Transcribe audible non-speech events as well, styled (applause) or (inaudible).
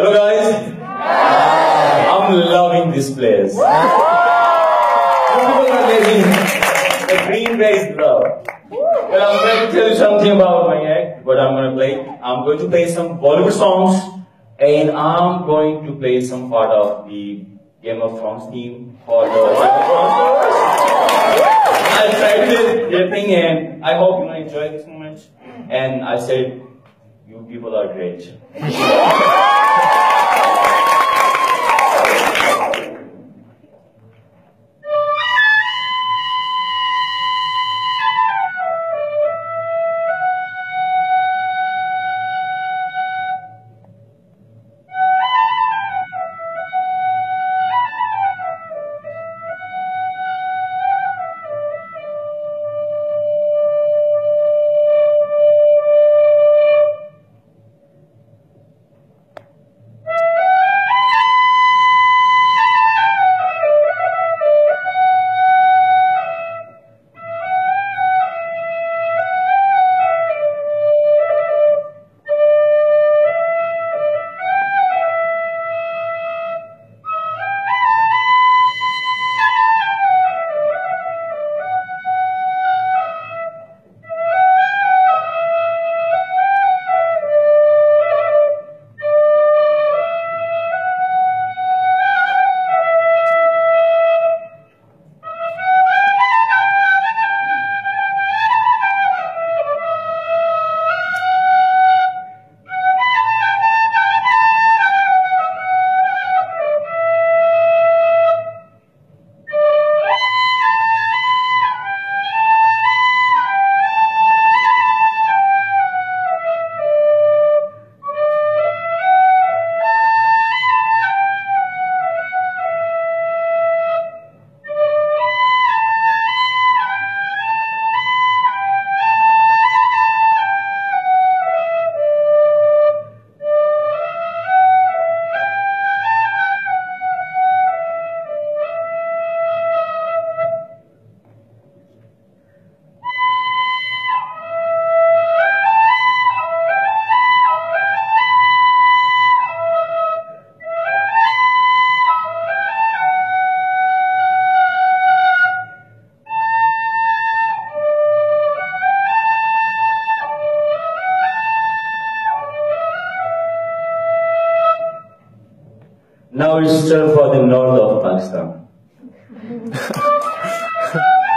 Hello guys. I'm loving this place. You people are amazing. The green bay love. Well, I'm going to tell you something about my act. What I'm going to play. I'm going to play some Bollywood songs, and I'm going to play some part of the Game of Thrones theme for the Game of Thrones. I tried their thing, and I hope you enjoy this moment. And I said, you people are great. (laughs) Now it's time for the north of Pakistan. (laughs)